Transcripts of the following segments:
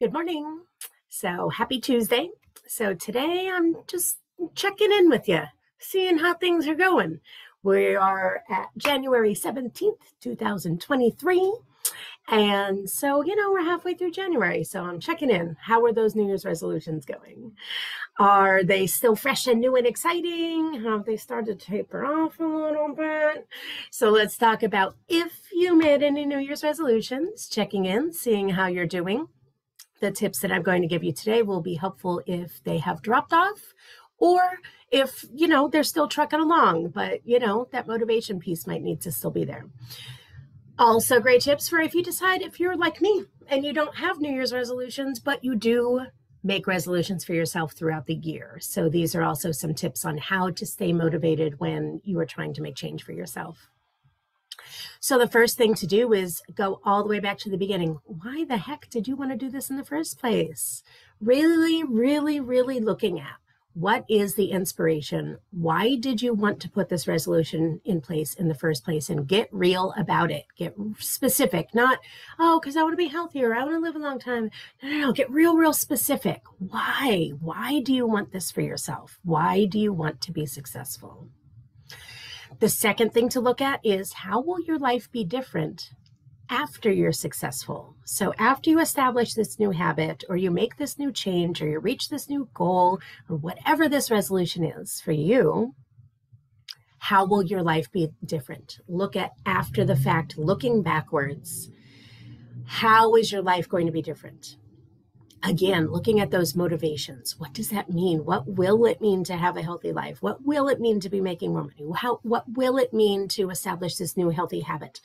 Good morning. So happy Tuesday. So today I'm just checking in with you, seeing how things are going. We are at January 17th, 2023. And so, you know, we're halfway through January. So I'm checking in. How are those New Year's resolutions going? Are they still fresh and new and exciting? Have they started to taper off a little bit? So let's talk about if you made any New Year's resolutions, checking in, seeing how you're doing the tips that I'm going to give you today will be helpful if they have dropped off or if, you know, they're still trucking along, but, you know, that motivation piece might need to still be there. Also, great tips for if you decide if you're like me and you don't have New Year's resolutions, but you do make resolutions for yourself throughout the year. So, these are also some tips on how to stay motivated when you are trying to make change for yourself. So the first thing to do is go all the way back to the beginning. Why the heck did you want to do this in the first place? Really, really, really looking at what is the inspiration? Why did you want to put this resolution in place in the first place? And get real about it. Get specific, not, oh, because I want to be healthier. I want to live a long time. No, no, no. Get real, real specific. Why? Why do you want this for yourself? Why do you want to be successful? The second thing to look at is how will your life be different after you're successful? So, after you establish this new habit, or you make this new change, or you reach this new goal, or whatever this resolution is for you, how will your life be different? Look at after the fact, looking backwards. How is your life going to be different? Again, looking at those motivations. What does that mean? What will it mean to have a healthy life? What will it mean to be making more money? How, what will it mean to establish this new healthy habit?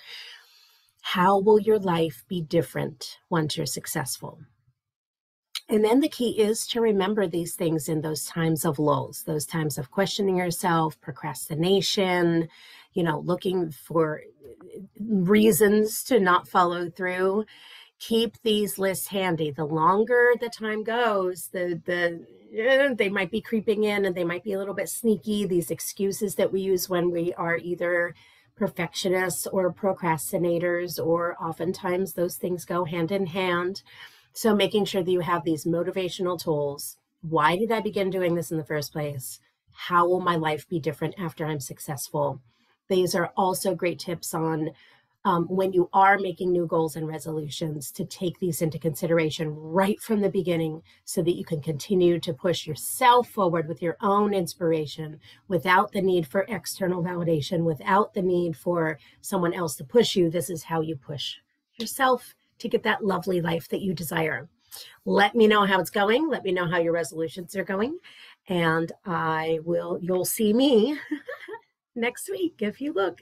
How will your life be different once you're successful? And then the key is to remember these things in those times of lulls, those times of questioning yourself, procrastination, you know, looking for reasons to not follow through keep these lists handy. The longer the time goes, the the eh, they might be creeping in and they might be a little bit sneaky. These excuses that we use when we are either perfectionists or procrastinators, or oftentimes those things go hand in hand. So making sure that you have these motivational tools. Why did I begin doing this in the first place? How will my life be different after I'm successful? These are also great tips on um, when you are making new goals and resolutions to take these into consideration right from the beginning so that you can continue to push yourself forward with your own inspiration without the need for external validation, without the need for someone else to push you. This is how you push yourself to get that lovely life that you desire. Let me know how it's going. Let me know how your resolutions are going. And I will, you'll see me next week if you look.